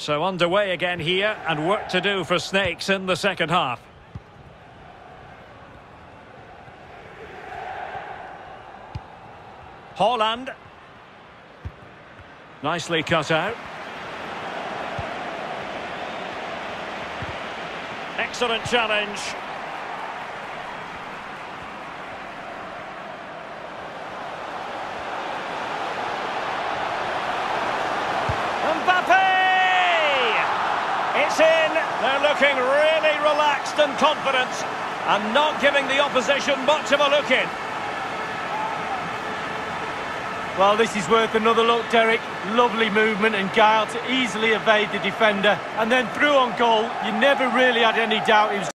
So underway again here and work to do for Snakes in the second half. Holland. Nicely cut out. Excellent challenge. It's in. They're looking really relaxed and confident and not giving the opposition much of a look in. Well, this is worth another look, Derek. Lovely movement and guile to easily evade the defender. And then through on goal, you never really had any doubt he was